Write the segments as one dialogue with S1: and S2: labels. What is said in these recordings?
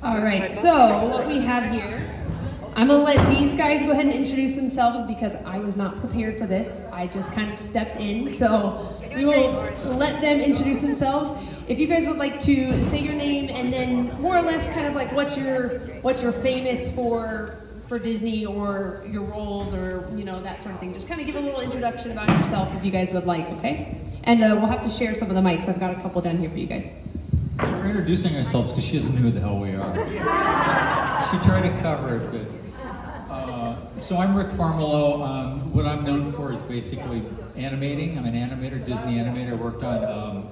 S1: All right, so what we have here, I'm gonna let these guys go ahead and introduce themselves because I was not prepared for this. I just kind of stepped in, so we will let them introduce themselves. If you guys would like to say your name and then more or less kind of like what you're what you're famous for for Disney or your roles or you know that sort of thing. Just kind of give a little introduction about yourself if you guys would like, okay? And uh, we'll have to share some of the mics. I've got a couple down here for you guys.
S2: So we're introducing ourselves because she doesn't know who the hell we are. she tried to cover it, but uh, so I'm Rick Farmiloe. Um, what I'm known for is basically animating. I'm an animator, Disney animator. Worked on, um,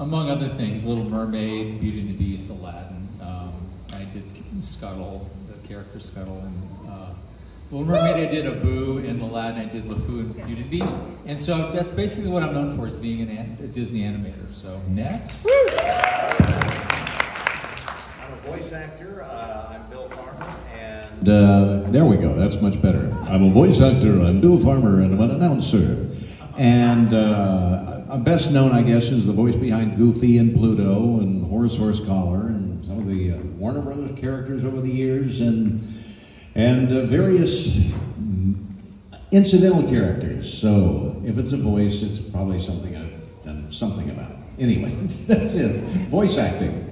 S2: among other things, Little Mermaid, Beauty and the Beast, Aladdin. Um, I did Scuttle, the character Scuttle, and Little Mermaid I did Abu, and Aladdin I did LeFou and Beauty and the Beast. And so that's basically what I'm known for, is being an, a Disney animator. So next.
S3: I'm a voice actor. Uh, I'm Bill Farmer, and
S4: Uh, there we go. That's much better. I'm a voice actor. I'm Bill Farmer, and I'm an announcer. And uh, I'm best known, I guess, is the voice behind Goofy and Pluto and Horace Horsecollar and some of the uh, Warner Brothers characters over the years, and and uh, various incidental characters. So if it's a voice, it's probably something I've done something about. Anyway, that's it. Voice acting.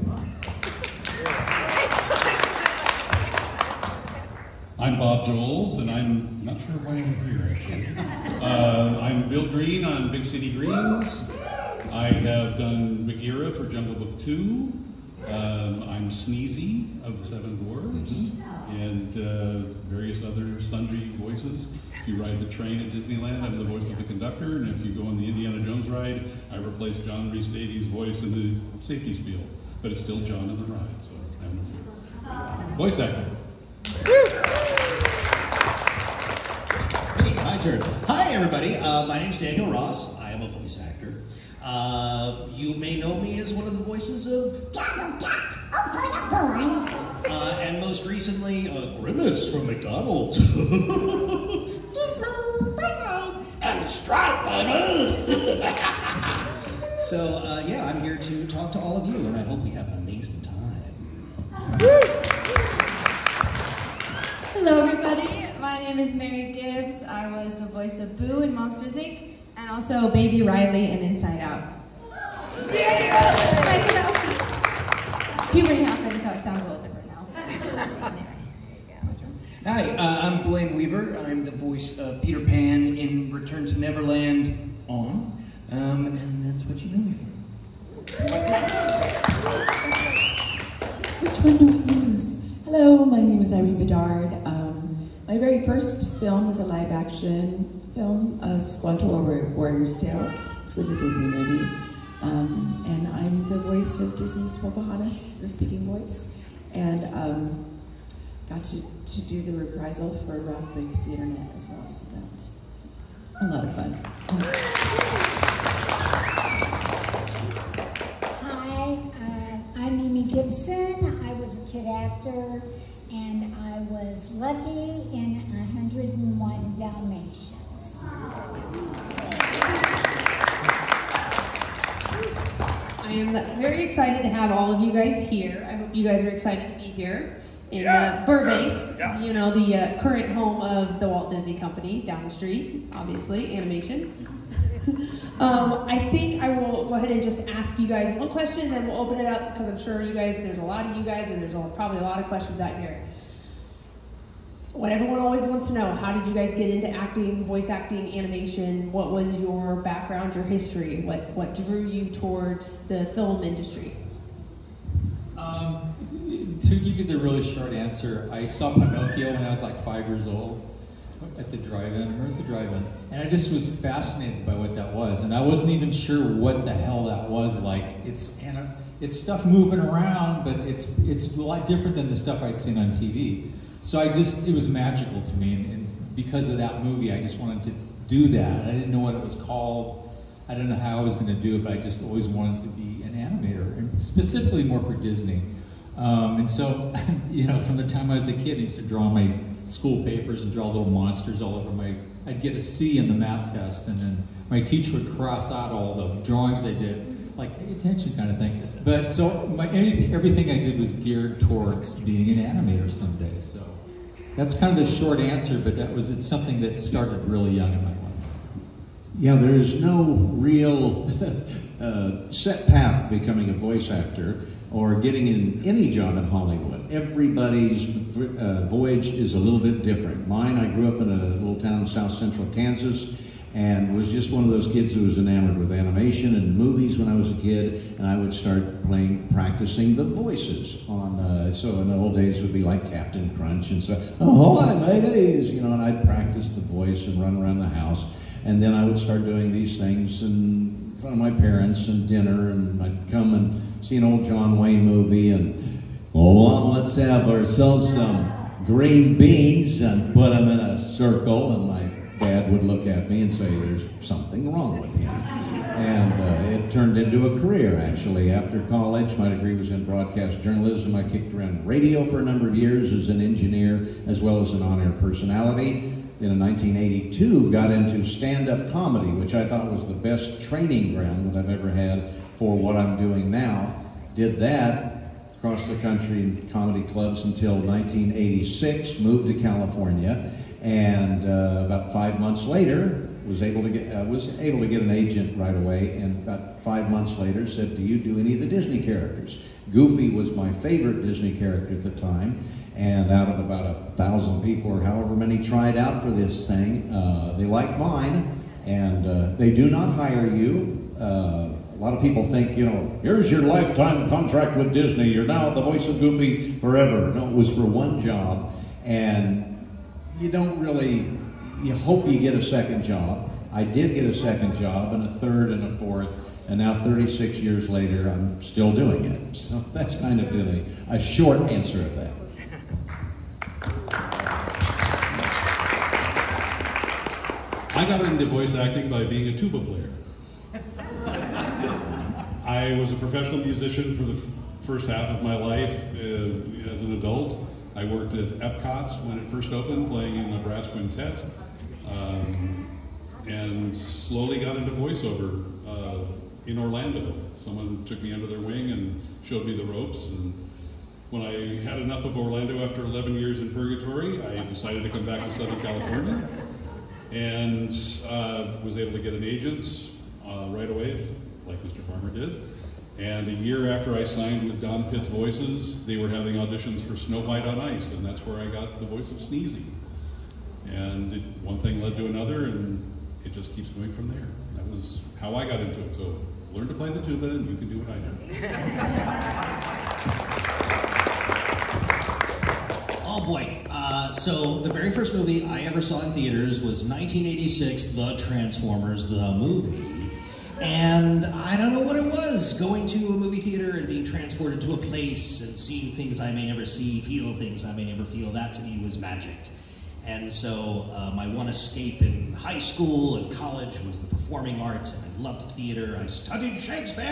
S5: I'm Bob Joles, and I'm not sure why I'm here actually. Uh, I'm Bill Green on Big City Greens. I have done Bagheera for Jungle Book 2. Um, I'm Sneezy of the Seven Dwarves, and uh, various other sundry voices. If you ride the train at Disneyland, I'm the voice of the conductor, and if you go on the Indiana Jones ride, I replace John Rhys Davies' voice in the safety spiel. But it's still John in the ride, so have no fear. Voice acting.
S6: Hey, my turn. Hi, everybody. Uh, my name's Daniel Ross. I am a voice actor. Uh, you may know me as one of the voices of Donald Duck, uh, and most recently, uh, Grimace from McDonald's. and Stripe, baby. so, uh, yeah, I'm here to talk to all of you, and I hope we have an amazing time.
S7: Hello, everybody. My name is Mary Gibbs. I was the voice of Boo in Monsters Inc. and also Baby Riley in Inside Out. Right, Kowalski. Puberty happened, so it sounds a little different now. Anyway,
S8: Hi, uh, I'm Blayne Weaver. I'm the voice of Peter Pan in Return to Neverland on, um, and that's what you know me for.
S9: Which one do I use? Hello, my name is Irene Bedard. Um, my very first film was a live action film, A Squanto Warrior's Tale, which was a Disney movie. Um, and I'm the voice of Disney's Pocahontas, the speaking voice. And um, got to, to do the reprisal for Ralph Breaks the Internet as well, so that was a lot of fun.
S10: Hi, uh, I'm Mimi Gibson. I was a kid actor, and I was Lucky in 101 Dalmatians.
S1: I am very excited to have all of you guys here. I hope you guys are excited to be here in uh, Burbank, you know, the uh, current home of the Walt Disney Company down the street, obviously, animation. um, I think I will go ahead and just ask you guys one question, and then we'll open it up because I'm sure you guys, there's a lot of you guys, and there's a, probably a lot of questions out here. What everyone always wants to know, how did you guys get into acting, voice acting, animation? What was your background, your history? What, what drew you towards the film industry?
S2: Um, to give you the really short answer, I saw Pinocchio when I was like five years old at the drive-in. Where's the drive-in? And I just was fascinated by what that was, and I wasn't even sure what the hell that was. Like it's it's stuff moving around, but it's it's a lot different than the stuff I'd seen on TV. So I just it was magical to me, and, and because of that movie, I just wanted to do that. I didn't know what it was called. I didn't know how I was going to do it, but I just always wanted to be an animator, and specifically more for Disney. Um, and so, you know, from the time I was a kid, I used to draw my school papers and draw little monsters all over my. I'd get a C in the math test, and then my teacher would cross out all the drawings I did like pay attention kind of thing. But so my everything I did was geared towards being an animator someday. So that's kind of the short answer, but that was it's something that started really young in my life.
S4: Yeah, there is no real uh, set path becoming a voice actor or getting in any job in Hollywood. Everybody's uh, voyage is a little bit different. Mine, I grew up in a little town in south central Kansas and was just one of those kids who was enamored with animation and movies when I was a kid, and I would start playing, practicing the voices on, uh, so in the old days it would be like Captain Crunch and stuff, oh, hi, mateys, you know, and I'd practice the voice and run around the house, and then I would start doing these things in front of my parents and dinner, and I'd come and see an old John Wayne movie, and, well, let's have ourselves some green beans and put them in a circle, and my Dad would look at me and say, there's something wrong with him. And uh, it turned into a career, actually. After college, my degree was in broadcast journalism. I kicked around radio for a number of years as an engineer, as well as an on-air personality. Then in 1982, got into stand-up comedy, which I thought was the best training ground that I've ever had for what I'm doing now. Did that across the country in comedy clubs until 1986, moved to California, and uh, about five months later was able to get uh, was able to get an agent right away and about five months later said do you do any of the disney characters goofy was my favorite disney character at the time and out of about a thousand people or however many tried out for this thing uh, they liked mine and uh, they do not hire you uh, a lot of people think, you know, here's your lifetime contract with Disney. You're now the voice of Goofy forever. No, it was for one job, and you don't really, you hope you get a second job. I did get a second job and a third and a fourth, and now 36 years later, I'm still doing it. So that's kind of been a, a short answer of that.
S5: I got into voice acting by being a tuba player. I was a professional musician for the first half of my life uh, as an adult. I worked at Epcot when it first opened, playing in the brass quintet, um, and slowly got into voiceover uh, in Orlando. Someone took me under their wing and showed me the ropes. And when I had enough of Orlando after 11 years in purgatory, I decided to come back to Southern California and uh, was able to get an agent uh, right away, like Mr. Farmer did. And a year after I signed with Don Pitts Voices, they were having auditions for Snow White on Ice, and that's where I got the voice of Sneezy. And it, one thing led to another, and it just keeps going from there. That was how I got into it. So learn to play the tuba, and you can do what
S6: I do. oh boy. Uh, so the very first movie I ever saw in theaters was 1986, The Transformers, the movie. And I don't know what it was, going to a movie theater and being transported to a place and seeing things I may never see, feel things I may never feel, that to me was magic. And so uh, my one escape in high school and college was the performing arts, and I loved theater. I studied Shakespeare.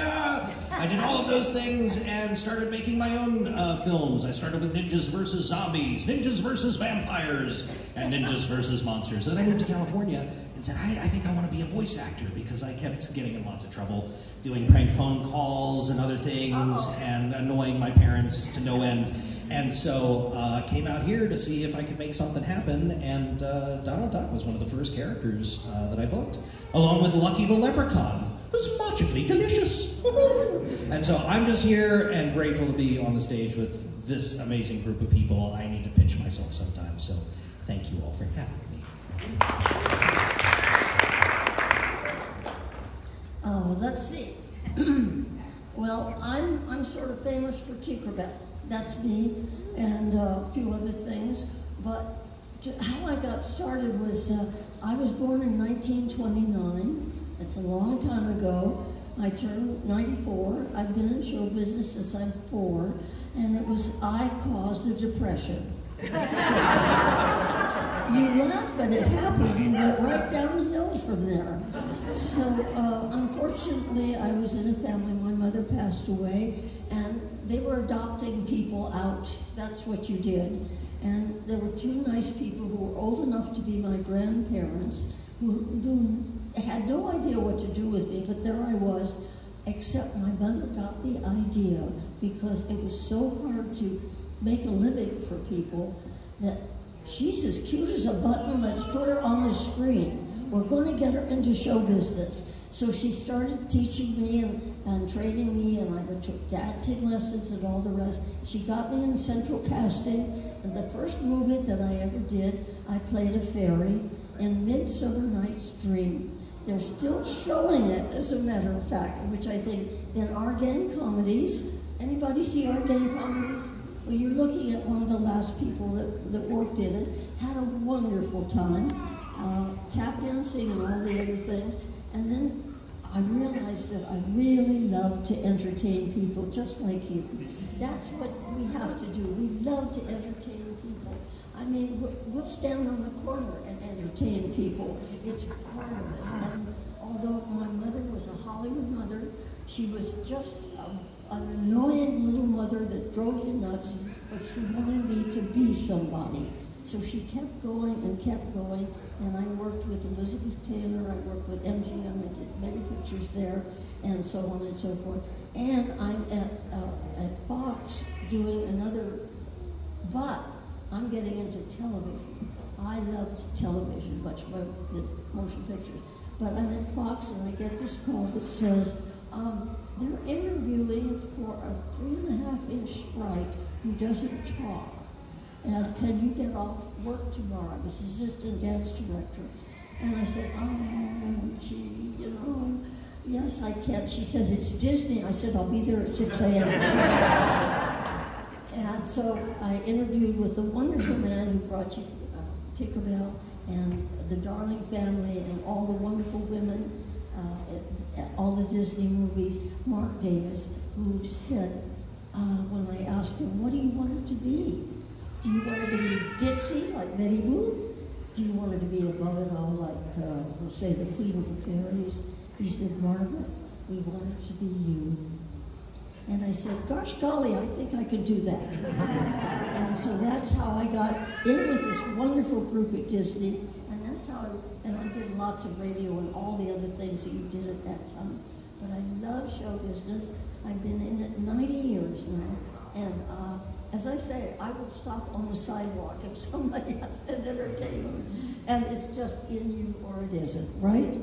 S6: I did all of those things and started making my own uh, films. I started with Ninjas versus Zombies, Ninjas versus Vampires, and Ninjas versus Monsters. Then I moved to California and said, I, I think I want to be a voice actor because I kept getting in lots of trouble doing prank phone calls and other things oh. and annoying my parents to no end. And so uh, came out here to see if I could make something happen, and uh, Donald Duck was one of the first characters uh, that I booked, along with Lucky the Leprechaun, who's magically delicious. and so I'm just here and grateful to be on the stage with this amazing group of people. I need to pinch myself sometimes, so thank you all for having me.
S11: Oh, let's see. Well, I'm, I'm sort of famous for Tinkerbell that's me, and uh, a few other things. But how I got started was uh, I was born in 1929. That's a long time ago. I turned 94. I've been in show business since I'm four, and it was I caused the depression. you laugh, but it happened. You went right downhill from there. So, uh, unfortunately, I was in a family. My mother passed away, and they were adopting people out. That's what you did. And there were two nice people who were old enough to be my grandparents who, who had no idea what to do with me, but there I was. except my mother got the idea because it was so hard to make a living for people that she's as cute as a button, let's put her on the screen. We're going to get her into show business. So she started teaching me and, and training me, and I took dancing lessons and all the rest. She got me in central casting, and the first movie that I ever did, I played a fairy in Midsummer Night's Dream. They're still showing it, as a matter of fact, which I think in our gang comedies, anybody see our gang comedies? Well, you're looking at one of the last people that, that worked in it, had a wonderful time, uh, tap dancing and all the other things, and then I realized that I really love to entertain people just like you. That's what we have to do. We love to entertain people. I mean, we'll stand on the corner and entertain people. It's part of us. And although my mother was a Hollywood mother, she was just a, an annoying little mother that drove you nuts, but she wanted me to be somebody. So she kept going and kept going, and I worked with Elizabeth Taylor, I worked with MGM, I did many pictures there, and so on and so forth. And I'm at, uh, at Fox doing another, but I'm getting into television. I loved television much more than motion pictures. But I'm at Fox and I get this call that says, um, they're interviewing for a three and a half inch sprite who doesn't talk. And can you get off work tomorrow? I was assistant dance director. And I said, oh, gee, you know, yes, I can. She says, it's Disney. I said, I'll be there at 6 a.m. And so I interviewed with the wonderful man who brought you uh, Tinkerbell and the Darling family and all the wonderful women, uh, at, all the Disney movies, Marc Davis, who said, uh, when I asked him, what do you want it to be? Do you want to be ditzy, like Betty Boop? Do you want to be above it all, like, uh, say, the Queen of the Fairies? He said, Margaret, we want it to be you. And I said, gosh golly, I think I could do that. and so that's how I got in with this wonderful group at Disney. And that's how, I, and I did lots of radio and all the other things that you did at that time. But I love show business. I've been in it 90 years now. And uh, as I say, I will stop on the sidewalk if somebody has an entertainment. And it's just in you or it isn't, right?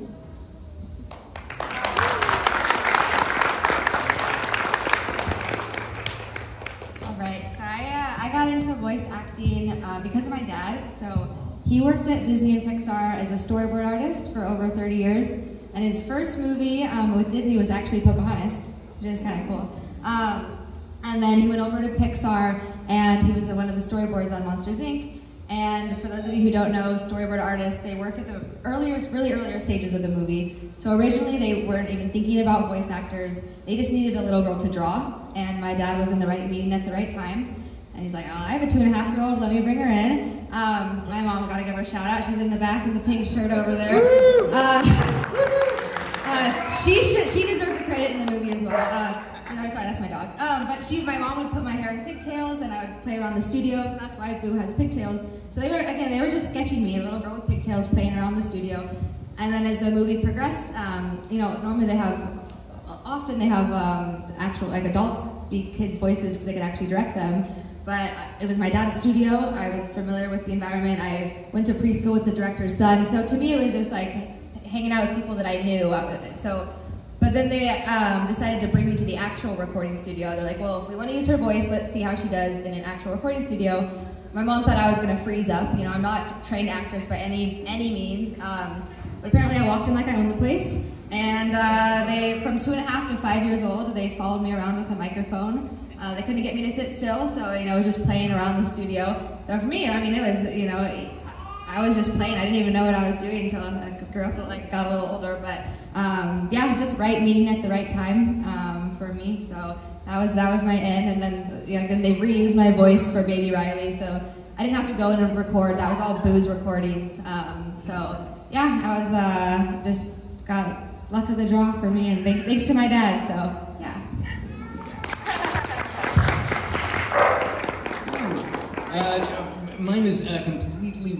S7: All right, so I, uh, I got into voice acting uh, because of my dad. So he worked at Disney and Pixar as a storyboard artist for over 30 years. And his first movie um, with Disney was actually Pocahontas, which is kind of cool. Um, and then he went over to Pixar and he was one of the storyboards on Monsters, Inc. And for those of you who don't know, storyboard artists, they work at the earlier, really earlier stages of the movie. So originally they weren't even thinking about voice actors. They just needed a little girl to draw. And my dad was in the right meeting at the right time. And he's like, oh, I have a two and a half year old, let me bring her in. Um, my mom, gotta give her a shout out. She's in the back in the pink shirt over there. Uh, uh, she should, she deserves the credit in the movie as well. Uh, sorry, that's my dog. Um, but she, my mom would put my hair in pigtails and I would play around the studio. So that's why Boo has pigtails. So they were, again, they were just sketching me, a little girl with pigtails playing around the studio. And then as the movie progressed, um, you know, normally they have, often they have um, actual, like adults be kids' voices because they could actually direct them. But it was my dad's studio. I was familiar with the environment. I went to preschool with the director's son. So to me, it was just like hanging out with people that I knew. So, but then they um, decided to bring me to the actual recording studio. They're like, well, we want to use her voice. Let's see how she does in an actual recording studio. My mom thought I was going to freeze up. You know, I'm not a trained actress by any any means. Um, but apparently, I walked in like I owned the place. And uh, they, from two and a half to five years old, they followed me around with a microphone. Uh, they couldn't get me to sit still, so you know, I was just playing around the studio. So for me, I mean, it was you know, I was just playing. I didn't even know what I was doing until I grew up, like got a little older. But um, yeah, just right meeting at the right time um, for me. So that was that was my end, and then yeah, then they reused my voice for Baby Riley, so I didn't have to go in and record. That was all Boo's recordings. Um, so yeah, I was uh, just got luck of the draw for me, and thanks to my dad. So. Yeah.
S8: Uh, mine is uh, completely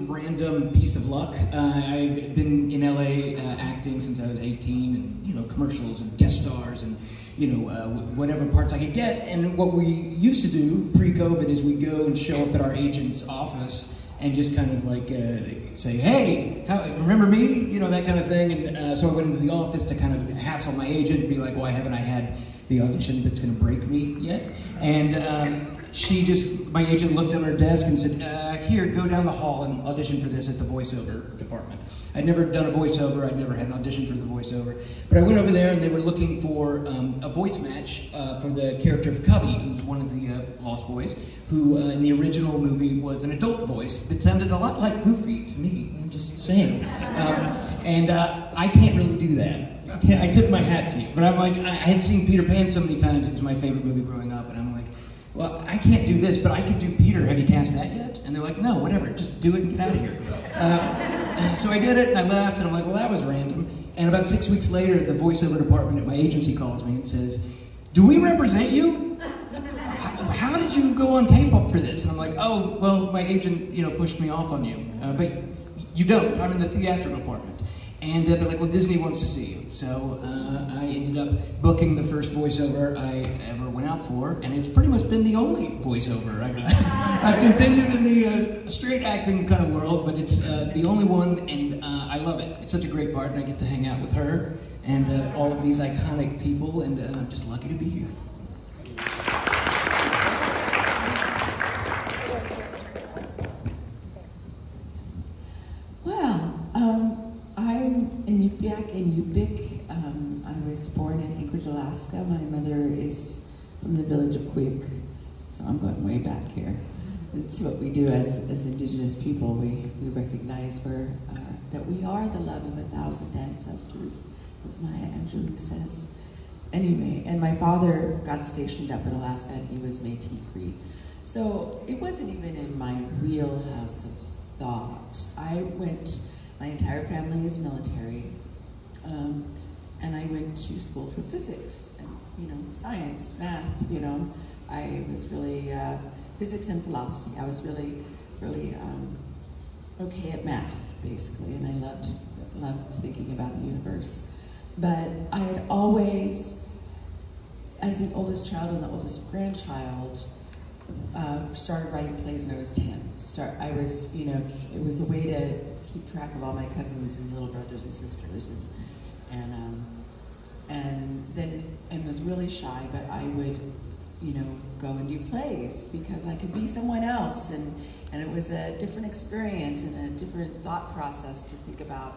S8: random piece of luck. Uh, I've been in LA uh, acting since I was 18, and you know commercials and guest stars and you know uh, whatever parts I could get. And what we used to do pre-COVID is we'd go and show up at our agent's office and just kind of like uh, say, "Hey, how, remember me?" You know that kind of thing. And uh, so I went into the office to kind of hassle my agent and be like, "Why haven't I had the audition that's going to break me yet?" And um, she just, my agent looked at her desk and said, uh, here, go down the hall and audition for this at the voiceover department. I'd never done a voiceover, I'd never had an audition for the voiceover. But I went over there and they were looking for um, a voice match uh, for the character of Cubby, who's one of the uh, Lost Boys, who uh, in the original movie was an adult voice that sounded a lot like Goofy to me, I'm just saying. Um, and uh, I can't really do that. I tip my hat to you. But I'm like, I had seen Peter Pan so many times, it was my favorite movie growing up, and I'm well, I can't do this, but I could do Peter. Have you cast that yet? And they're like, no, whatever, just do it and get out of here. Uh, so I did it, and I left, and I'm like, well, that was random. And about six weeks later, the voiceover department at my agency calls me and says, do we represent you? How, how did you go on tape up for this? And I'm like, oh, well, my agent, you know, pushed me off on you. Uh, but you don't. I'm in the theatrical department. And uh, they're like, well, Disney wants to see you. So uh, I ended up booking the first voiceover I ever went out for, and it's pretty much been the only voiceover I've I've continued in the uh, straight acting kind of world, but it's uh, the only one, and uh, I love it. It's such a great part, and I get to hang out with her and uh, all of these iconic people, and I'm just lucky to be here.
S9: Well, um, I'm In Yupik. Um, I was born in Anchorage, Alaska. My mother is from the village of Quig, so I'm going way back here. It's what we do as, as Indigenous people. We, we recognize where, uh, that we are the love of a thousand ancestors, as Maya Angelou says. Anyway, and my father got stationed up in Alaska and he was Métis Cree. So it wasn't even in my real house of thought. I went my entire family is military. Um, and I went to school for physics and, you know, science, math, you know. I was really, uh, physics and philosophy. I was really, really um, okay at math, basically, and I loved, loved thinking about the universe. But I had always, as the oldest child and the oldest grandchild, uh, started writing plays when I was 10. Start, I was, you know, it was a way to keep track of all my cousins and little brothers and sisters, and and um, and then and was really shy, but I would, you know, go and do plays because I could be someone else, and and it was a different experience and a different thought process to think about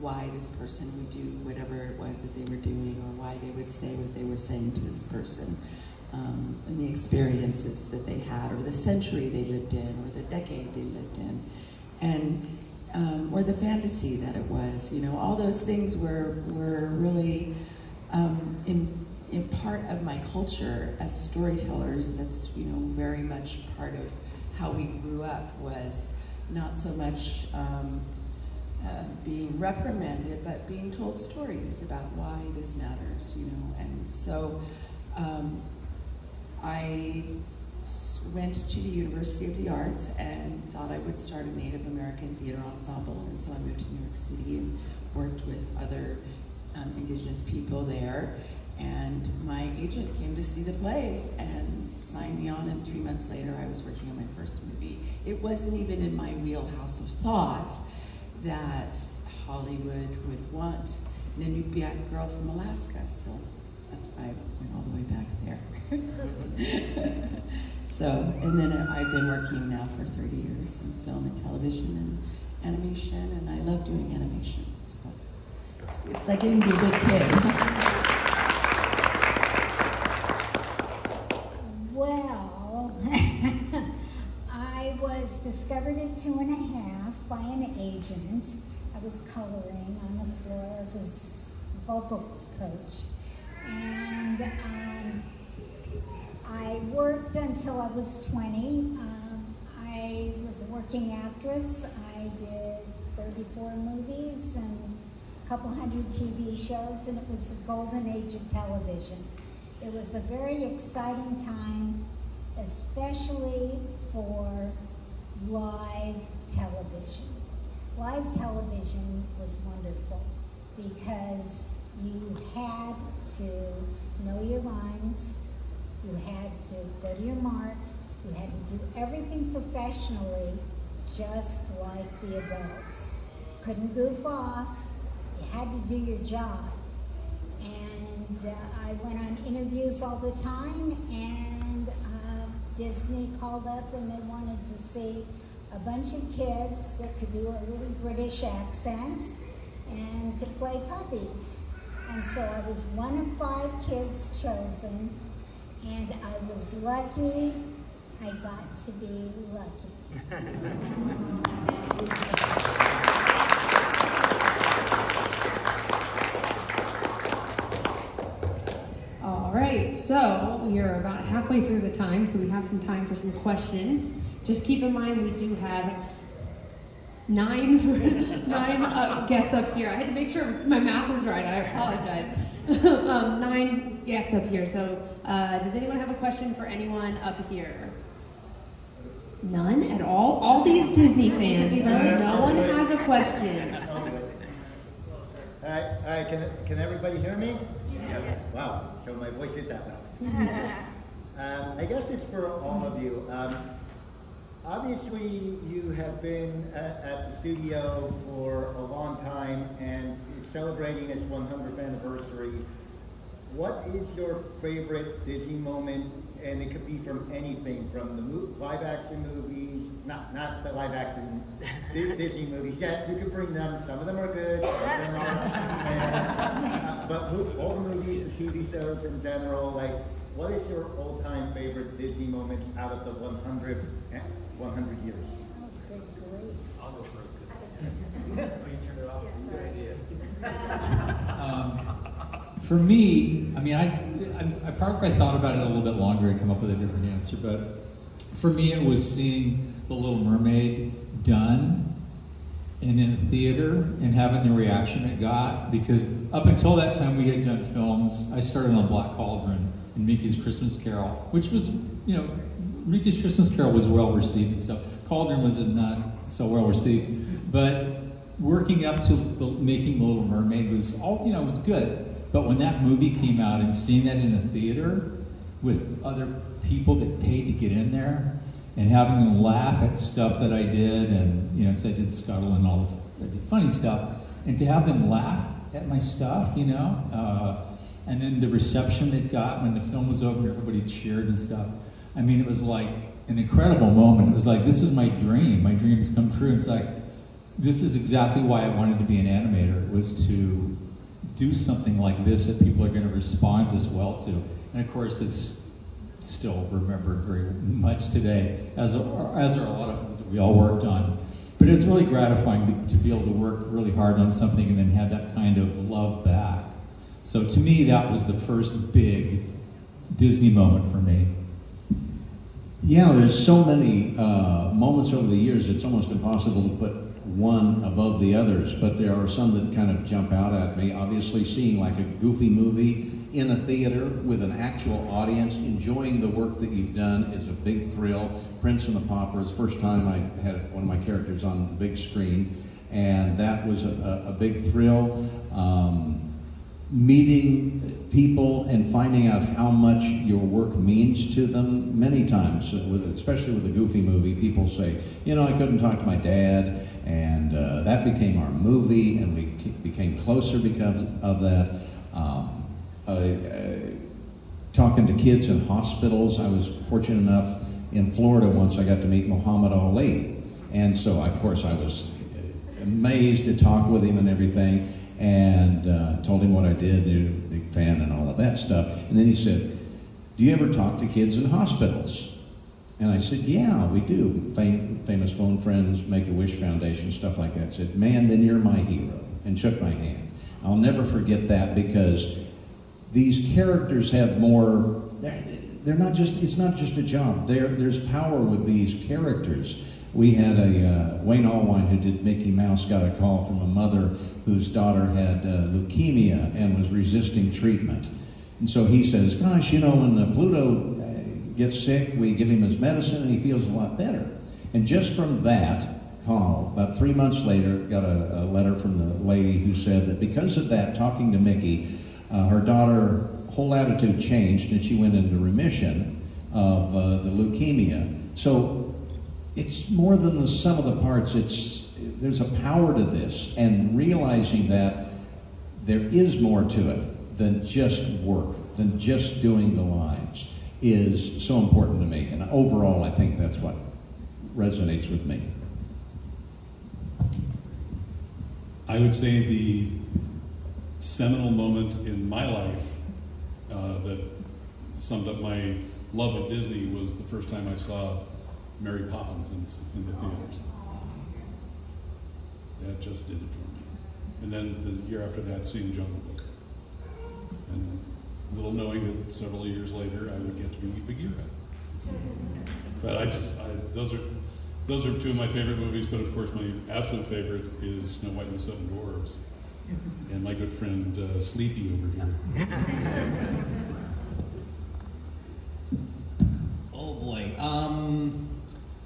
S9: why this person would do whatever it was that they were doing, or why they would say what they were saying to this person. Um, and the experiences that they had, or the century they lived in, or the decade they lived in. And um, or the fantasy that it was. You know, all those things were were really um, in, in part of my culture as storytellers. That's you know very much part of how we grew up was not so much um, uh, being reprimanded, but being told stories about why this matters. You know, and so um, I went to the University of the Arts and thought I would start a Native American theater ensemble. And so I moved to New York City and worked with other um, indigenous people there. And my agent came to see the play and signed me on. And three months later, I was working on my first movie. It wasn't even in my wheelhouse of thought that Hollywood would want an Inupiaq girl from Alaska. So that's why I went all the way back there. So, and then I've been working now for 30 years in film and television and animation, and I love doing animation. So it's, it's like getting to be a big kid.
S10: well, I was discovered at two and a half by an agent. I was coloring on the floor of his vocals coach. And um, I worked until I was 20. Um, I was a working actress. I did 34 movies and a couple hundred TV shows, and it was the golden age of television. It was a very exciting time, especially for live television. Live television was wonderful because you had to know your lines, you had to go to your mark, you had to do everything professionally just like the adults. Couldn't goof off, you had to do your job. And uh, I went on interviews all the time and uh, Disney called up and they wanted to see a bunch of kids that could do a little British accent and to play puppies. And so I was one of five kids chosen, and I was lucky. I got to be lucky.
S1: All right, so we are about halfway through the time, so we have some time for some questions. Just keep in mind we do have nine nine uh, guests up here. I had to make sure my math was right. I apologize. um, nine guests up here. So, uh, does anyone have a question for anyone up here? None at all. All these Disney fans. No one has a question.
S12: All right, all right. Can, can everybody hear me? Yes. Wow. So my voice is that loud. um, I guess it's for all of you. Um, obviously, you have been at, at, the studio for a long time and it's celebrating its 100th anniversary. What is your favorite Disney moment? And it could be from anything, from the live action movies, not not the live action Disney movies. Yes, you can bring them. Some of them are good. And, uh, but all the movies and TV shows in general, like, what is your all-time favorite Disney moments out of the 100, 100 years?
S13: I'll go first. When you turn it off, good idea.
S2: Um, for me, I mean, I, I, I probably thought about it a little bit longer and come up with a different answer, but for me, it was seeing The Little Mermaid done and in a theater and having the reaction it got because up until that time we had done films. I started on Black Cauldron and Mickey's Christmas Carol, which was, you know, Mickey's Christmas Carol was well received and stuff. Cauldron was not so well received, but working up to making Little Mermaid was all, you know, was good. But when that movie came out and seeing that in a theater with other people that paid to get in there and having them laugh at stuff that I did, and you know, because I did Scuttle and all the funny stuff, and to have them laugh at my stuff, you know, uh, and then the reception it got when the film was over, everybody cheered and stuff. I mean, it was like an incredible moment. It was like, this is my dream. My dream has come true. It's like, this is exactly why I wanted to be an animator, was to do something like this that people are going to respond this well to. And of course, it's still remembered very much today, as as are a lot of things that we all worked on. But it's really gratifying to, be able to work really hard on something and then have that kind of love back. So to me, that was the first big Disney moment for me.
S4: Yeah, there's so many uh, moments over the years, it's almost impossible to put one above the others, but there are some that kind of jump out at me. Obviously, seeing like a goofy movie in a theater with an actual audience, enjoying the work that you've done is a big thrill. Prince and the Paupers, first time I had one of my characters on the big screen, and that was a, a big thrill. Um, meeting people and finding out how much your work means to them. Many times, especially with a goofy movie, people say, you know, I couldn't talk to my dad, and uh, that became our movie, and we became closer because of that. Um, uh, talking to kids in hospitals, I was fortunate enough in Florida once I got to meet Muhammad Ali, and so of course I was amazed to talk with him and everything and uh, told him what I did, a big fan and all of that stuff. And then he said, do you ever talk to kids in hospitals? And I said, yeah, we do. Fam- famous phone friends, Make-A-Wish Foundation, stuff like that. I said, man, then you're my hero, and shook my hand. I'll never forget that because these characters have more, they're, they're not just, it's not just a job. There, there's power with these characters. We had a, uh, Wayne Allwine who did Mickey Mouse got a call from a mother whose daughter had uh, leukemia and was resisting treatment. And so he says, gosh, you know, when Pluto uh, gets sick, we give him his medicine and he feels a lot better. And just from that call, about three months later, got a, a letter from the lady who said that because of that, talking to Mickey, uh, her daughter whole attitude changed and she went into remission of uh, the leukemia. So it's more than the sum of the parts. It's there's a power to this, and realizing that there is more to it than just work, than just doing the lines, is so important to me. And overall, I think that's what resonates with me.
S5: I would say the seminal moment in my life uh, that summed up my love of Disney was the first time I saw Mary Poppins in, in the theaters. That just did it for me. And then the year after that, seeing Jungle Book. And little knowing that several years later I would get to meet Bagheera. But I just, I, those are those are two of my favorite movies, but of course my absolute favorite is Snow White and the Seven Dwarfs. And my good friend uh, Sleepy over here.
S6: oh boy. Um,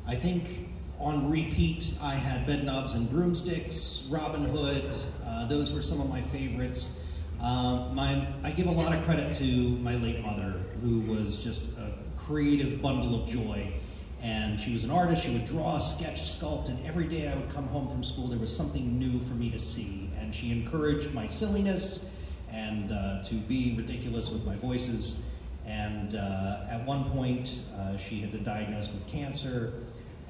S6: I think on repeat I had Bedknobs and Broomsticks, Robin Hood. Uh, those were some of my favorites. Uh, my, I give a lot of credit to my late mother, who was just a creative bundle of joy. And she was an artist, she would draw, sketch, sculpt, and every day I would come home from school, there was something new for me to see. And she encouraged my silliness and uh, to be ridiculous with my voices. And uh, at one point, uh, she had been diagnosed with cancer,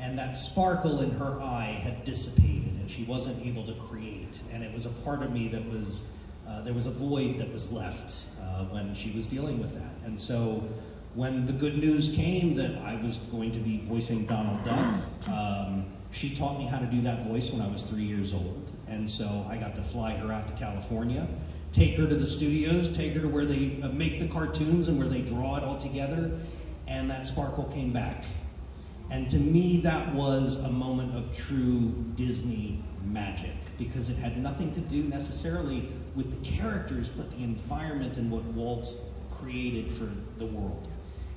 S6: and that sparkle in her eye had dissipated, and she wasn't able to create. And it was a part of me that was, uh, there was a void that was left uh, when she was dealing with that. And so when the good news came that I was going to be voicing Donald Duck, um, she taught me how to do that voice when I was three years old. And so I got to fly her out to California, take her to the studios, take her to where they uh, make the cartoons and where they draw it all together, and that sparkle came back. And to me, that was a moment of true Disney magic because it had nothing to do necessarily with the characters, but the environment and what Walt created for the world.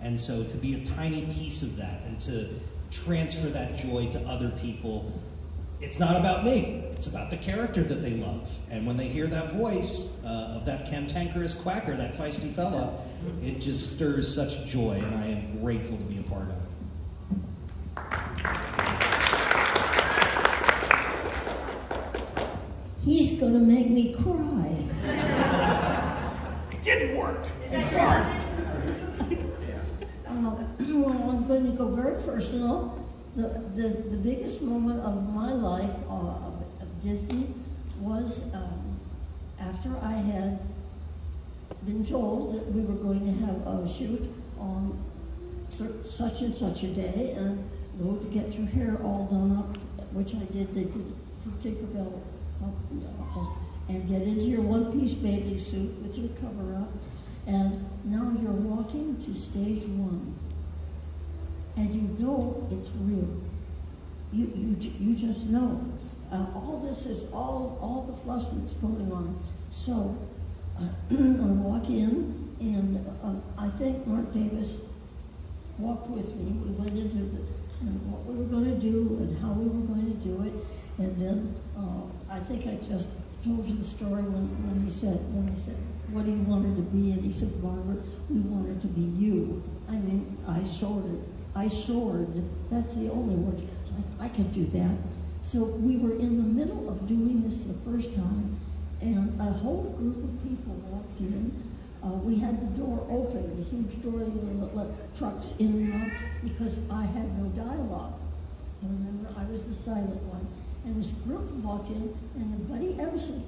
S6: And so to be a tiny piece of that and to transfer that joy to other people, it's not about me. It's about the character that they love. And when they hear that voice uh, of that cantankerous quacker, that feisty fella, it just stirs such joy, and I am grateful to be a part of it.
S11: He's going to make me cry.
S6: it didn't work.
S11: It's hard. Uh, well, I'm going to go very personal. The, the, the biggest moment of my life uh, of, of, Disney was um, after I had been told that we were going to have a shoot on such and such a day and go to get your hair all done up, which I did. They did for Tinkerbell, and get into your one-piece bathing suit with your cover up and now you're walking to stage one. And you know it's real. You, you, you just know. Uh, all this is all, all the fluff that's going on. So uh, I walk in, and uh, I think Marc Davis walked with me. We went into the, what we were going to do and how we were going to do it. And then uh, I think I just told you the story when, when he said, when he said, what he wanted to be, and he said, Barbara, we wanted to be you. I mean, I soared. I soared. That's the only word. I could do that. So we were in the middle of doing this the first time, and a whole group of people walked in. Uh, we had the door open, the huge door that let trucks in and out, because I had no dialogue. I remember I was the silent one. And this group walked in, and Buddy Ebsen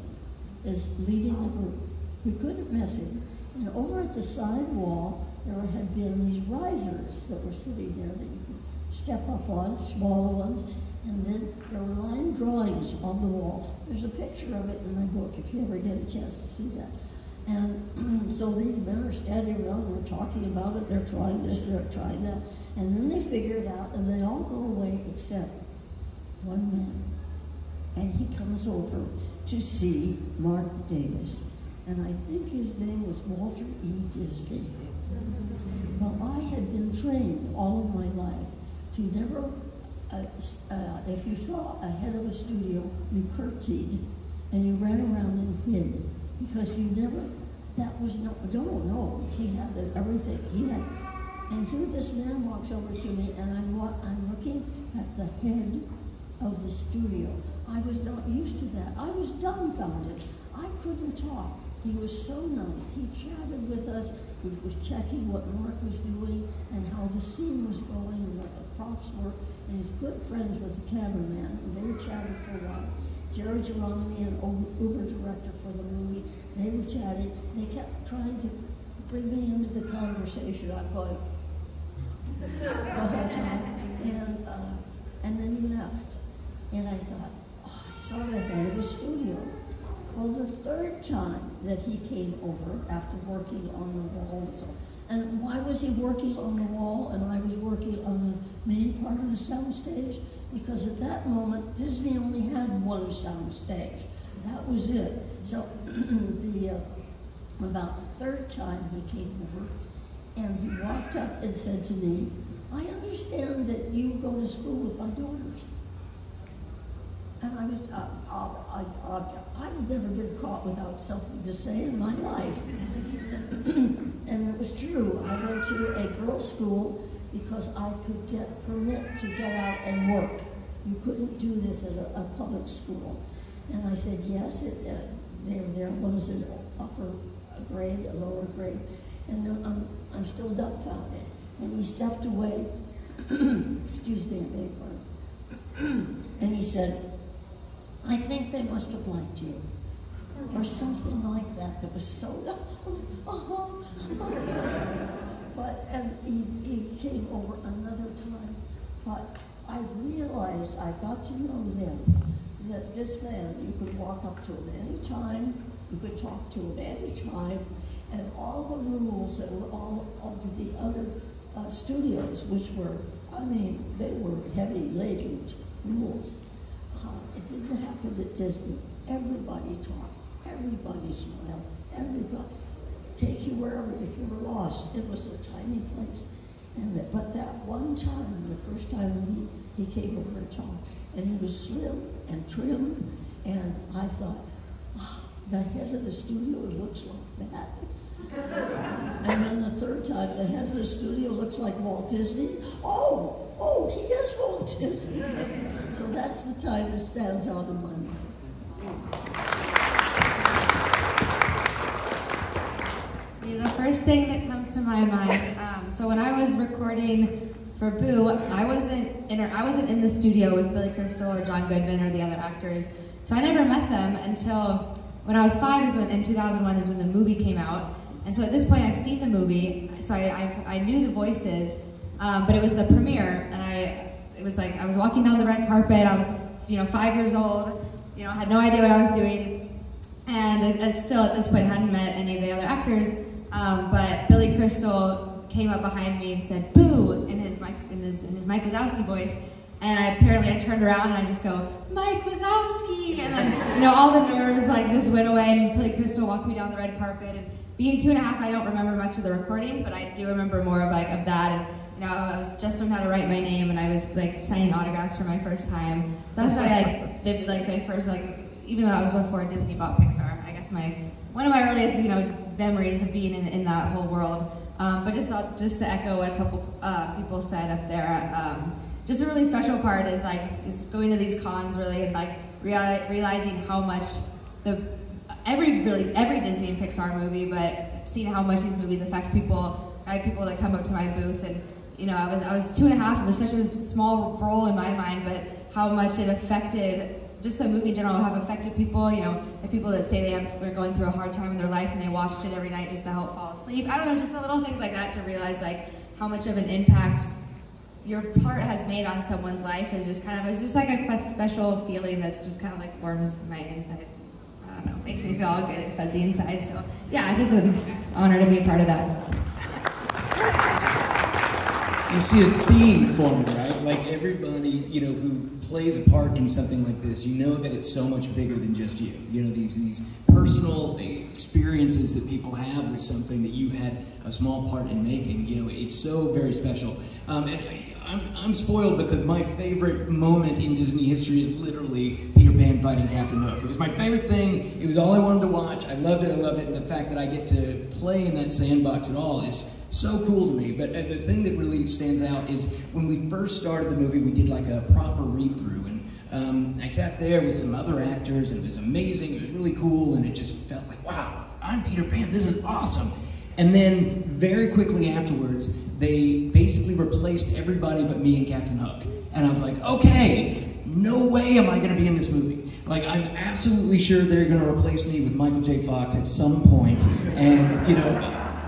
S11: is leading the group. We couldn't miss him. And over at the side wall, there had been these risers that were sitting there that you could step up on, smaller ones, and then there were line drawings on the wall. There's a picture of it in my book if you ever get a chance to see that. And so these men are standing around, we're talking about it, they're trying this, they're trying that, and then they figure it out, and they all go away except one man. And he comes over to see Marc Davis and I think his name was Walter E. Disney. Well, I had been trained all of my life to never uh, uh, if you saw a head of a studio, you curtsied and you ran around and hid because you never, that was no, no, no, he had the, everything. He had, and here this man walks over to me and I'm, I'm looking at the head of the studio. I was not used to that. I was dumbfounded. I couldn't talk. He was so nice. He chatted with us. He was checking what Marc was doing and how the scene was going and what the props were. And he's good friends with the cameraman. And they were chatting for a while. Jerry Geronimi, an Uber director for the movie, they were chatting. They kept trying to bring me into the conversation. I'm going the whole time. And, uh, and then he left. And I thought, the head of the studio. Well, the third time that he came over after working on the wall, so, and why was he working on the wall and I was working on the main part of the sound stage? Because at that moment, Disney only had one sound stage. That was it. So the uh, about the third time he came over, and he walked up and said to me, I understand that you go to school with my daughters. And I was, uh, uh, I, uh, I've never get caught without something to say in my life. and it was true. I went to a girls' school because I could get permit to get out and work. You couldn't do this at a, a public school. And I said, yes, it, uh, there, there was an upper grade, a lower grade. And then I'm, I'm still dumbfounded. And he stepped away, excuse me, I and he said, I think they must have liked you. Or something like that that was so, but, and he, he came over another time. But I realized, I got to know them, that this man, you could walk up to him any time, you could talk to him any time, and all the rules that were all of the other uh, studios, which were, I mean, they were heavy laden rules. Didn't happen at Disney. Everybody talked, everybody smiled, everybody take you wherever. If you were lost, it was a tiny place. And that, but that one time, the first time he, he came over and talked, and he was slim and trim, and I thought, oh, the head of the studio looks like that. And then the third time, the head of the studio looks like Walt Disney. Oh, oh, he is Walt Disney. so that's the time that stands out in my mind.
S7: See, the first thing that comes to my mind, um, so when I was recording for Boo, I wasn't in, I wasn't in the studio with Billy Crystal or John Goodman or the other actors, so I never met them until when I was five. Is when in 2001 is when the movie came out, and so at this point I've seen the movie, so I I, I knew the voices, um, but it was the premiere, and I it was like I was walking down the red carpet. I was you know five years old, you know had no idea what I was doing, and still at this point hadn't met any of the other actors. Um, but Billy Crystal came up behind me and said "boo" in his Mike in his in his Mike Wazowski voice, and I apparently I turned around and I just go Mike Wazowski, and then you know all the nerves like just went away, and Billy Crystal walked me down the red carpet. And being two and a half, I don't remember much of the recording, but I do remember more of like of that. And you know I was just learning how to write my name, and I was like signing autographs for my first time. So that's why I like like my first like even though that was before Disney bought Pixar. I guess my one of my earliest you know memories of being in, in that whole world. Um, but just just to echo what a couple uh, people said up there, um, just a really special part is like is going to these cons really and like real, realizing how much the every really every Disney and Pixar movie, but seeing how much these movies affect people. I have people that come up to my booth and you know I was I was two and a half. It was such a small role in my mind, but how much it affected just the movie in general have affected people. You know, the people that say they have, are going through a hard time in their life and they watched it every night just to help fall asleep. I don't know, just the little things like that to realize like how much of an impact your part has made on someone's life is just kind of, it's just like a special feeling that's just kind of like warms my insides. Don't know, makes me feel all good and fuzzy inside. So yeah, just an honor to be a part of that.
S8: You see a theme forming, right? Like everybody, you know, who plays a part in something like this, you know that it's so much bigger than just you. You know, these these personal experiences that people have with something that you had a small part in making. You know, it's so very special. Um, and I'm, I'm spoiled because my favorite moment in Disney history is literally Peter Pan fighting Captain Hook. It was my favorite thing. It was all I wanted to watch. I loved it. I loved it. And the fact that I get to play in that sandbox at all is so cool to me. But uh, the thing that really stands out is when we first started the movie, we did like a proper read through. And um, I sat there with some other actors, and it was amazing. It was really cool. And it just felt like, wow, I'm Peter Pan. This is awesome. And then very quickly afterwards, they basically replaced everybody but me and Captain Hook. And I was like, okay, no way am I going to be in this movie. Like, I'm absolutely sure they're going to replace me with Michael J. Fox at some point. And, you know,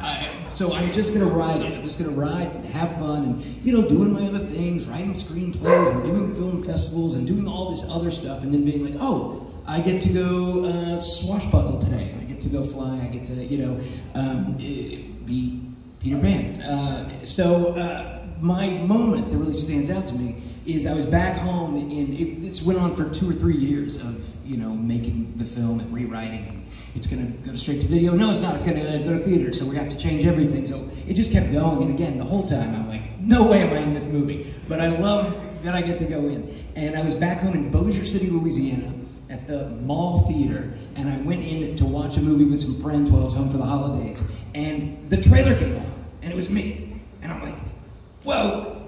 S8: I, so I'm just going to ride it. I'm just going to ride and have fun and, you know, doing my other things, writing screenplays and doing film festivals and doing all this other stuff. And then being like, oh, I get to go uh, swashbuckle today. To go fly. I get to, you know, um, be Peter Pan. Uh, so uh, my moment that really stands out to me is I was back home, and it, this went on for two or three years of you know making the film and rewriting. It's going to go straight to video. No, it's not. It's going to go to theater. So we have to change everything. So it just kept going. And again, the whole time I'm like, no way am I in this movie. But I love that I get to go in. And I was back home in Bossier City, Louisiana, the Mall Theater, and I went in to watch a movie with some friends while I was home for the holidays. And the trailer came on and it was me. And I'm like, whoa,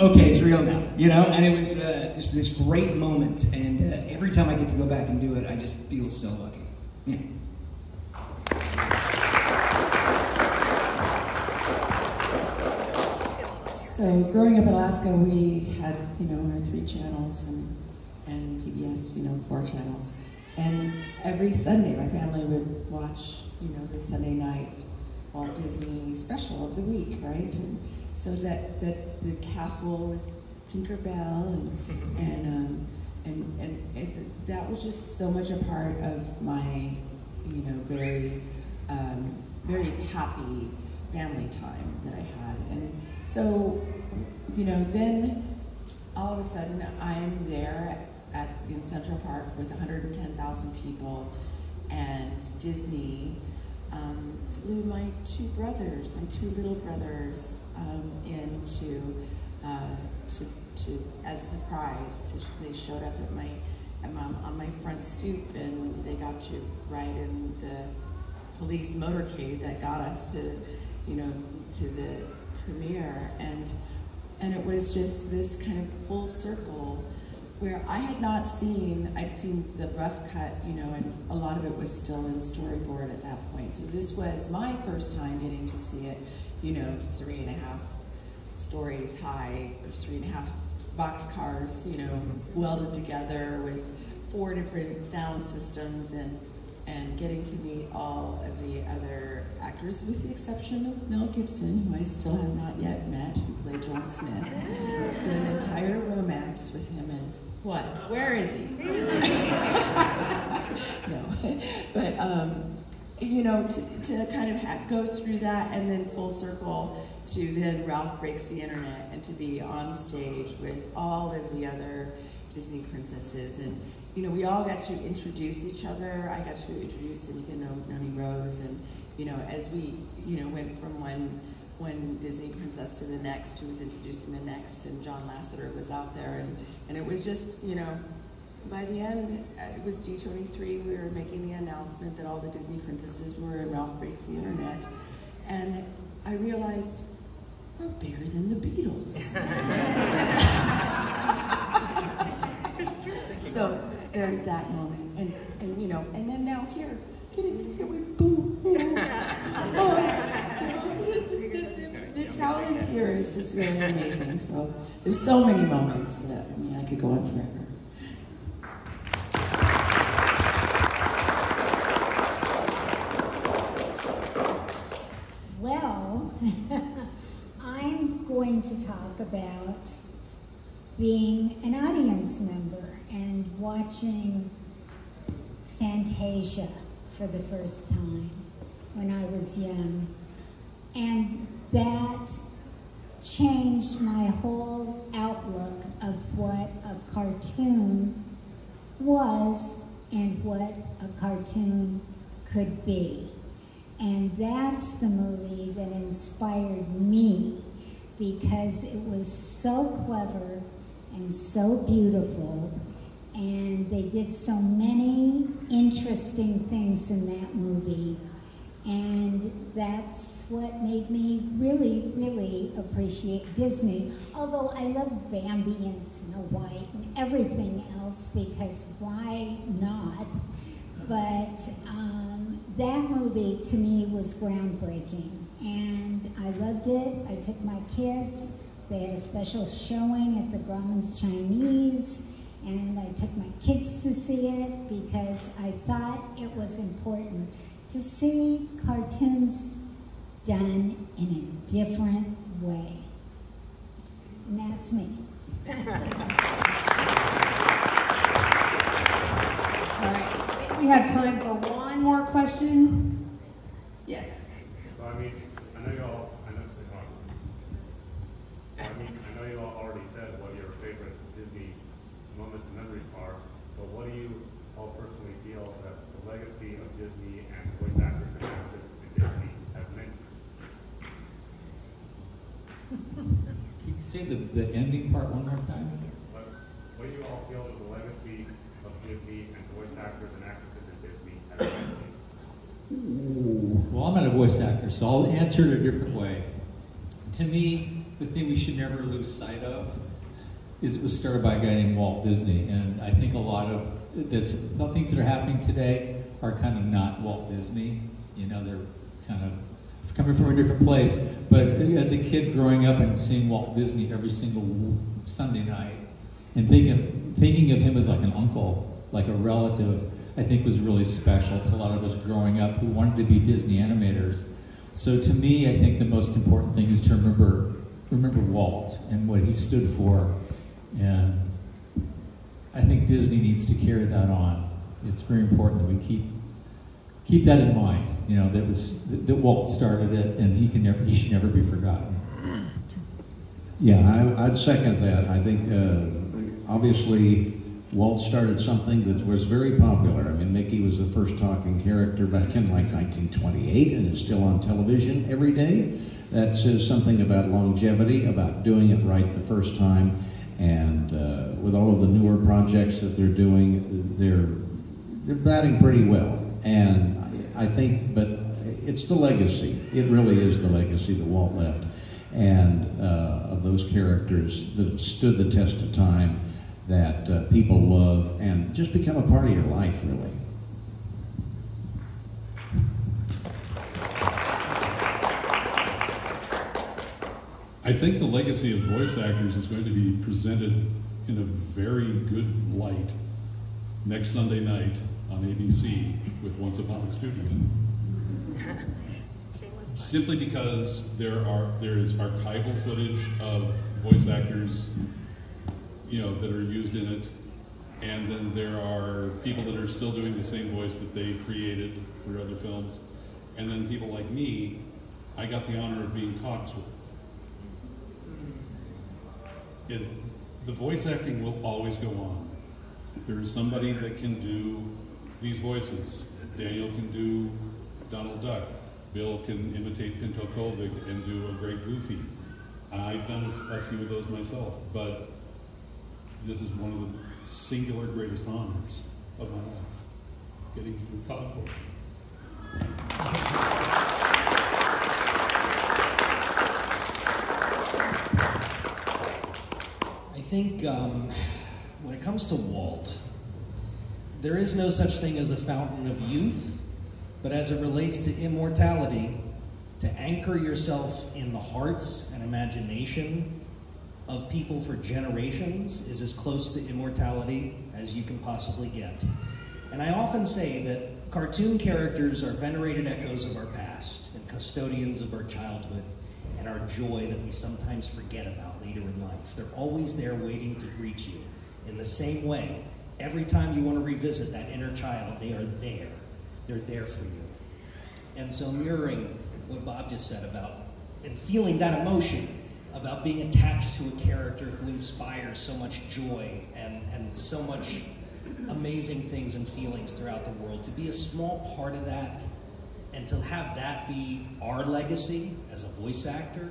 S8: okay, it's real now, you know? And it was uh, just this great moment. And uh, every time I get to go back and do it, I just feel so lucky. Yeah.
S9: So growing up in Alaska, we had, you know, our three channels and, and PBS, you know, four channels. And every Sunday, my family would watch, you know, the Sunday night Walt Disney special of the week, right? And so that, that the castle with Tinker Bell and and um, and and it, that was just so much a part of my, you know, very um, very happy family time that I had, and so you know then all of a sudden I'm there at, in Central Park with 110,000 people, and Disney. Um, flew my two brothers, my two little brothers, um, into uh, to, to as a surprise. To, they showed up at my, at my on my front stoop, and they got to ride in the police motorcade that got us to, you know, to the premiere, and and it was just this kind of full circle where I had not seen, I'd seen the rough cut, you know, and a lot of it was still in storyboard at that point. So this was my first time getting to see it, you know, three and a half stories high, or three and a half box cars, you know, welded together with four different sound systems and and getting to meet all of the other actors, with the exception of Mel Gibson, who I still have not yet met, who played John Smith. An entire romance with him and what? Where is he? no, but um, you know, to, to kind of go through that and then full circle to then Ralph breaks the internet and to be on stage with all of the other Disney princesses and you know we all got to introduce each other. I got to introduce Anika Noni Rose and you know as we you know went from one one Disney princess to the next who was introducing the next and John Lasseter was out there and, and it was just, you know, by the end, it was D23, we were making the announcement that all the Disney princesses were in Ralph Breaks the Internet. And I realized, we're bigger than the Beatles. so there's that moment. And, and you know, and then now here, getting to sit with Boo. the oh, talent here is just really amazing. So there's so many moments that I mean I could go on forever.
S10: Well, I'm going to talk about being an audience member and watching Fantasia for the first time when I was young. And that changed my whole outlook of what a cartoon was and what a cartoon could be. And that's the movie that inspired me because it was so clever and so beautiful and they did so many interesting things in that movie and that's what made me really, really appreciate Disney. Although I love Bambi and Snow White and everything else because why not? But um, that movie to me was groundbreaking and I loved it. I took my kids. They had a special showing at the Grauman's Chinese and I took my kids to see it because I thought it was important to see cartoons done in a different way. And that's me.
S1: All right. I think we have time for one more question. Yes.
S14: So I mean, I know y'all, I know, I mean, I know you all already said what your favorite Disney moments and memories are, but what do you all personally feel that the legacy of Disney and voice actors and actors in Disney has meant?
S2: Can you say the, ending part one more time?
S14: What, what do you all feel that the legacy of Disney and voice actors and actresses in Disney?
S2: Well, I'm not a voice actor, so I'll answer it a different way. To me, the thing we should never lose sight of is it was started by a guy named Walt Disney, and I think a lot of that's the things that are happening today are kind of not Walt Disney. You know, they're kind of coming from a different place. But as a kid growing up and seeing Walt Disney every single Sunday night, and thinking thinking of him as like an uncle, like a relative, I think was really special to a lot of us growing up who wanted to be Disney animators. So to me, I think the most important thing is to remember remember Walt and what he stood for. And I think Disney needs to carry that on. It's very important that we keep keep that in mind. You know that was that Walt started it, and he can never he should never be forgotten.
S4: Yeah, I, I'd second that. I think uh, obviously Walt started something that was very popular. I mean, Mickey was the first talking character back in like 1928 and is still on television every day. That says something about longevity, about doing it right the first time. And uh, with all of the newer projects that they're doing, they're they're batting pretty well. And I, think, but it's the legacy. It really is the legacy that Walt left, and uh, of those characters that have stood the test of time, that uh, people love, and just become a part of your life, really.
S5: I think the legacy of voice actors is going to be presented in a very good light next Sunday night on ABC with Once Upon a Studio. Simply because there are there is archival footage of voice actors, you know, that are used in it, and then there are people that are still doing the same voice that they created for other films, and then people like me, I got the honor of being Cogsworth. It, the voice acting will always go on. There is somebody that can do these voices. Daniel can do Donald Duck. Bill can imitate Pinto Colvig and do a great Goofy. I've done a few of those myself, but this is one of the singular greatest honors of my life, getting to do Cogsworth.
S6: I think um, when it comes to Walt, there is no such thing as a fountain of youth, but as it relates to immortality, to anchor yourself in the hearts and imagination of people for generations is as close to immortality as you can possibly get. And I often say that cartoon characters are venerated echoes of our past and custodians of our childhood and our joy that we sometimes forget about later in life. They're always there waiting to greet you. In the same way, every time you want to revisit that inner child, they are there. They're there for you. And so, mirroring what Bob just said about and feeling that emotion about being attached to a character who inspires so much joy and, and so much amazing things and feelings throughout the world, to be a small part of that and to have that be our legacy as a voice actor,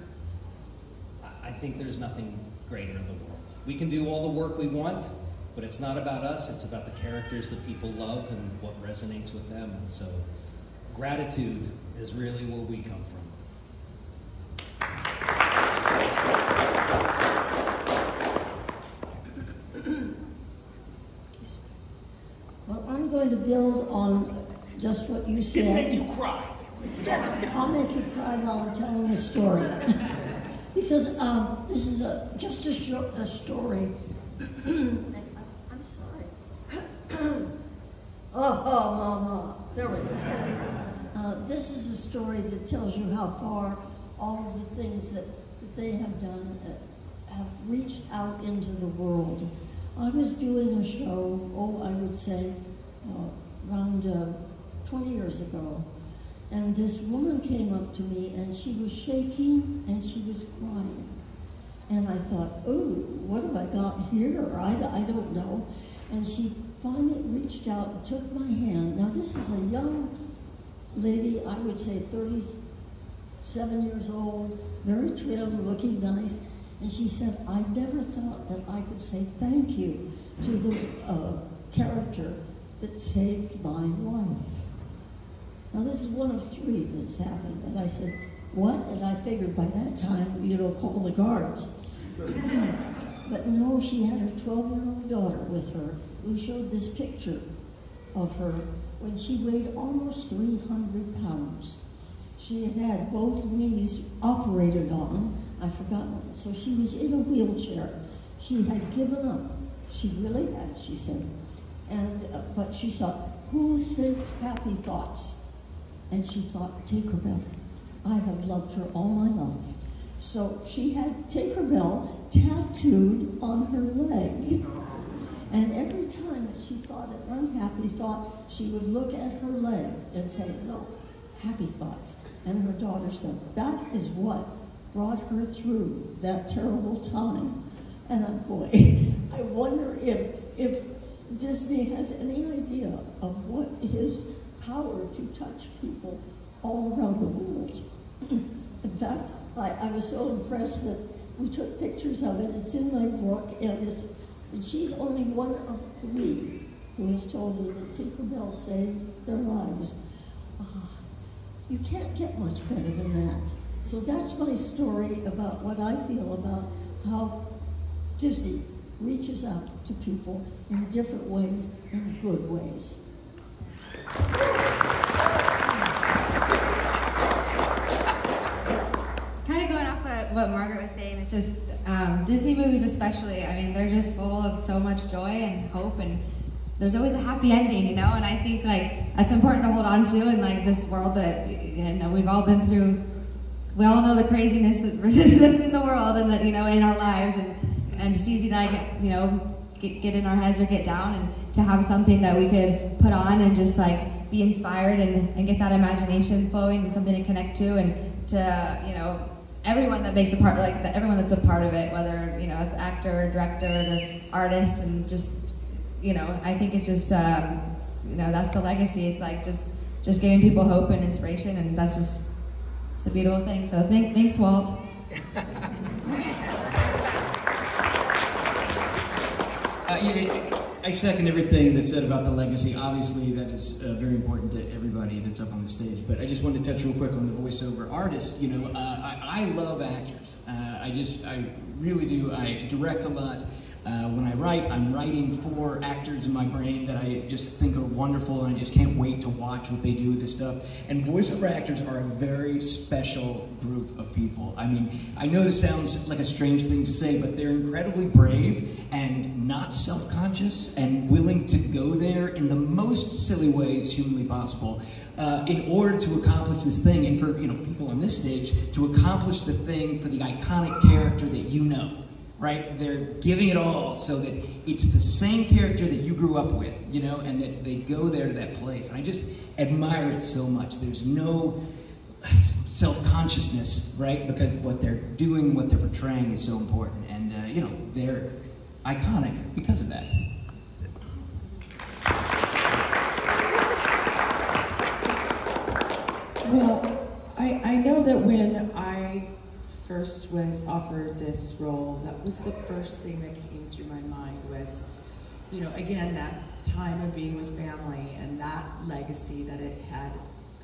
S6: I think there's nothing greater in the world. We can do all the work we want, but it's not about us, it's about the characters that people love and what resonates with them. And so gratitude is really where we come from.
S11: Well, I'm going to build on just what you said.
S13: Didn't make you cry.
S11: I'll make you cry while I'm telling a story. because um, this is a, just a, short, a story. I'm sorry. oh, oh, mama. There we go. Uh, this is a that tells you how far all of the things that, that they have done uh, have reached out into the world. I was doing a show, oh, I would say, uh, around uh, 20 years ago, and this woman came up to me and she was shaking and she was crying. And I thought, oh, what have I got here? I, I don't know. And she finally reached out and took my hand. Now, this is a young lady, I would say 37 years old, very trim, looking nice. And she said, I never thought that I could say thank you to the uh, character that saved my life. Now, this is one of three that's happened. And I said, what? And I figured by that time, you know, call the guards. but no, she had her 12-year-old daughter with her who showed this picture of her when she weighed almost 300 pounds. She had had both knees operated on. I forgot one. So she was in a wheelchair. She had given up. She really had, she said. And, uh, but she thought, who thinks happy thoughts? And she thought, Tinkerbell. I have loved her all my life. So she had Tinkerbell tattooed on her leg. And every time that she thought an unhappy thought, she would look at her leg and say, no, happy thoughts. And her daughter said, that is what brought her through that terrible time. And I'm going, I wonder if, if Disney has any idea of what his power to touch people all around the world. in fact, I, I, was so impressed that we took pictures of it. It's in my book, and, it's, and she's only one of three who has told me that Tinkerbell saved their lives. Uh, you can't get much better than that. So that's my story about what I feel about how Disney reaches out to people in different ways, in good ways.
S7: Kind of going off what, Margaret was saying, it's just um, Disney movies, especially. I mean, they're just full of so much joy and hope, and there's always a happy ending, you know. And I think like that's important to hold on to in like this world that you know we've all been through. We all know the craziness that's in the world, and that you know in our lives, and and it's easy to get you know get, get in our heads or get down and to have something that we could put on and just like be inspired and, and get that imagination flowing and something to connect to and to, you know, everyone that makes a part, like the, everyone that's a part of it, whether, you know, it's actor, director, the artist, and just, you know, I think it's just, um, you know, that's the legacy. It's like just, just giving people hope and inspiration, and that's just, it's a beautiful thing. So thank, thanks, Walt.
S8: Uh, yeah, I second everything that's said about the legacy. Obviously, that is uh, very important to everybody that's up on the stage. But I just wanted to touch real quick on the voiceover artist. You know, uh, I, I, love actors. Uh, I just, I really do. I direct a lot. Uh, when I write, I'm writing for actors in my brain that I just think are wonderful, and I just can't wait to watch what they do with this stuff. And voiceover actors are a very special group of people. I mean, I know this sounds like a strange thing to say, but they're incredibly brave and not self-conscious and willing to go there in the most silly ways humanly possible uh, in order to accomplish this thing, and for you know people on this stage to accomplish the thing for the iconic character that you know right? They're giving it all so that it's the same character that you grew up with, you know, and that they go there to that place. And I just admire it so much. There's no self-consciousness, right? Because what they're doing, what they're portraying is so important. And, uh, you know, they're iconic because of that.
S9: Well, I, I know that when I first was offered this role, that was the first thing that came through my mind was, you know, again, that time of being with family and that legacy that it had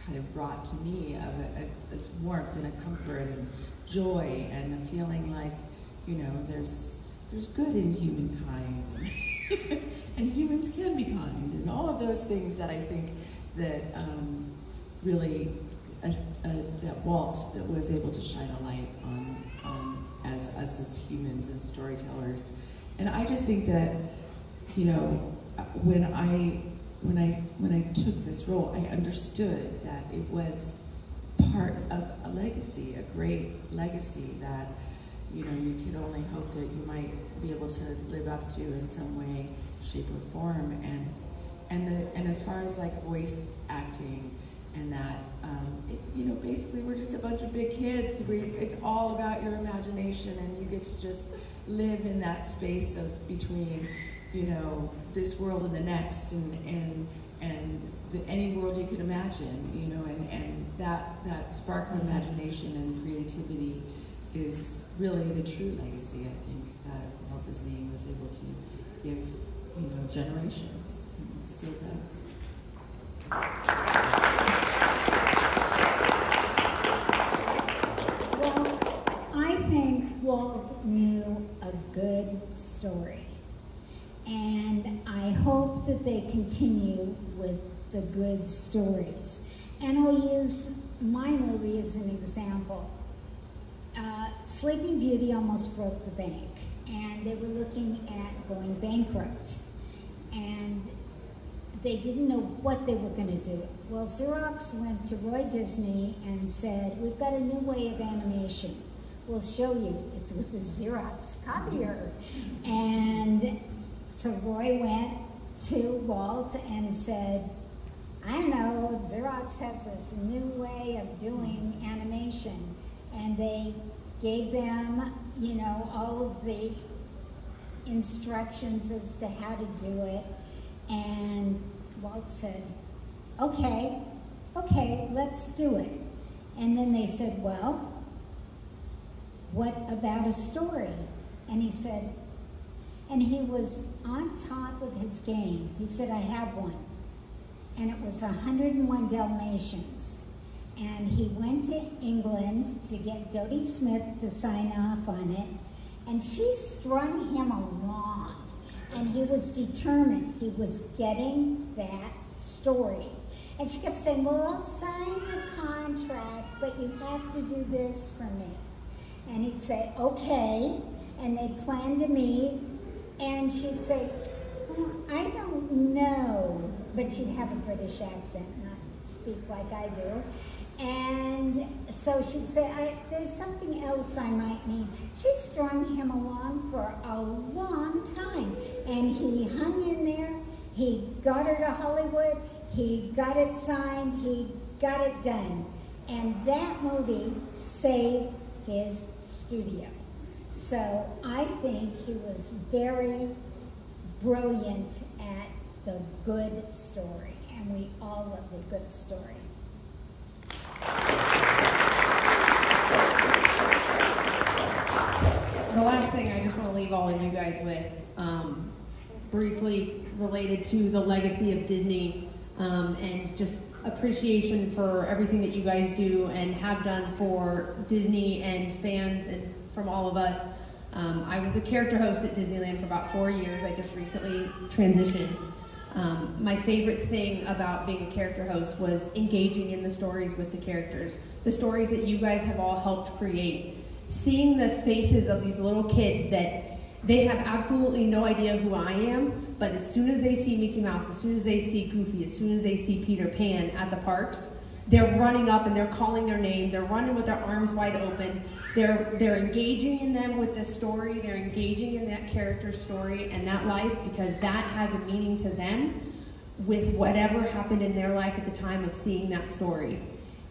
S9: kind of brought to me of a, a, a warmth and a comfort and joy and a feeling like, you know, there's there's good in humankind. And humans can be kind and all of those things that I think that um, really uh, uh, that Walt that was able to shine a light on, on as us as humans and storytellers. And I just think that, you know, when I when I when I took this role, I understood that it was part of a legacy, a great legacy that you know you could only hope that you might be able to live up to in some way, shape, or form. And and the and as far as like voice acting and that, um, it, you know, basically we're just a bunch of big kids. We it's all about your imagination, and you get to just live in that space of between you know, this world and the next, and and and the, any world you can imagine, you know, and, and that that spark of imagination and creativity is really the true legacy. I think that Walt Disney was able to give, you know, generations, and still does.
S10: Well, I think Walt knew a good story. And I hope that they continue with the good stories. And I'll use my movie as an example. Uh, Sleeping Beauty almost broke the bank, and they were looking at going bankrupt. And they didn't know what they were going to do. Well, Xerox went to Roy Disney and said, We've got a new way of animation. We'll show you. It's with the Xerox copier. And so Roy went to Walt and said, I don't know, Xerox has this new way of doing animation. And they gave them, you know, all of the instructions as to how to do it. And Walt said, okay, okay, let's do it. And then they said, well, what about a story? And he said, and he was on top of his game. He said, I have one. And it was 101 Dalmatians. And he went to England to get Dodie Smith to sign off on it. And she strung him along. And he was determined. He was getting that story. And she kept saying, well, I'll sign the contract, but you have to do this for me. And he'd say, okay. And they'd plan to meet and she'd say, I don't know, but she'd have a British accent, not speak like I do. And so she'd say, there's something else I might need. She strung him along for a long time. And he hung in there. He got her to Hollywood. He got it signed. He got it done. And that movie saved his studio. So I think he was very brilliant at the good story, and we all love the good story.
S1: The last thing I just want to leave all of you guys with, um, briefly related to the legacy of Disney um, and just appreciation for everything that you guys do and have done for Disney and fans and from all of us. Um, I was a character host at Disneyland for about four years. I just recently transitioned. Um, my favorite thing about being a character host was engaging in the stories with the characters, the stories that you guys have all helped create. Seeing the faces of these little kids that they have absolutely no idea who I am, but as soon as they see Mickey Mouse, as soon as they see Goofy, as soon as they see Peter Pan at the parks, they're running up and they're calling their name. They're running with their arms wide open. They're, they're engaging in them with the story. They're engaging in that character's story and that life because that has a meaning to them with whatever happened in their life at the time of seeing that story.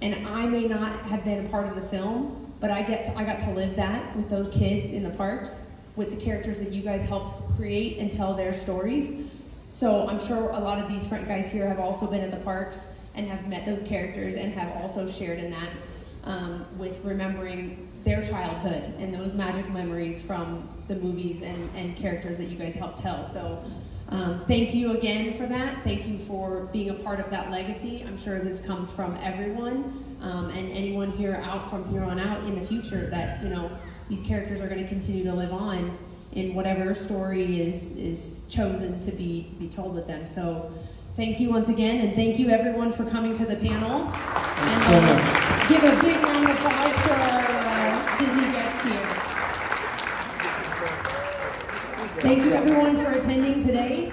S1: And I may not have been a part of the film, but I get to, I got to live that with those kids in the parks, with the characters that you guys helped create and tell their stories. So I'm sure a lot of these front guys here have also been in the parks and have met those characters and have also shared in that um, with remembering their childhood and those magic memories from the movies and, and characters that you guys helped tell. So um, thank you again for that. Thank you for being a part of that legacy. I'm sure this comes from everyone um, and anyone here out from here on out in the future that, you know, these characters are going to continue to live on in whatever story is, is chosen to be, be told with them. So thank you once again, and thank you everyone for coming to the panel. And uh, give a big round of applause for our uh, Disney guests here. Thank you everyone for attending today.